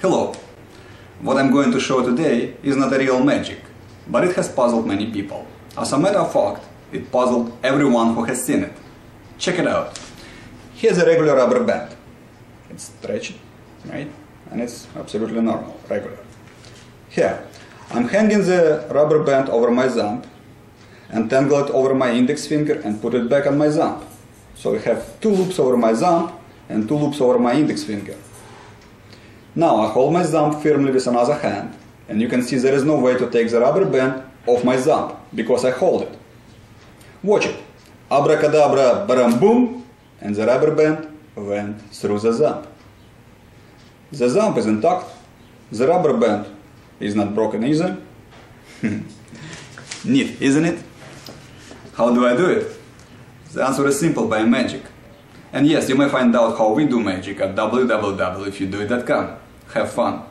Hello. What I'm going to show today is not a real magic, but it has puzzled many people. As a matter of fact, it puzzled everyone who has seen it. Check it out. Here's a regular rubber band. It's stretchy, right? And it's absolutely normal, regular. Here, I'm hanging the rubber band over my thumb and tangle it over my index finger and put it back on my thumb. So we have two loops over my thumb and two loops over my index finger. Now I hold my thumb firmly with another hand and you can see there is no way to take the rubber band off my thumb because I hold it. Watch it. Abracadabra, baram boom, and the rubber band went through the thumb. The thumb is intact, the rubber band is not broken either. Neat, isn't it? How do I do it? The answer is simple by magic. And yes, you may find out how we do magic at www.fewdoit.com. Have fun!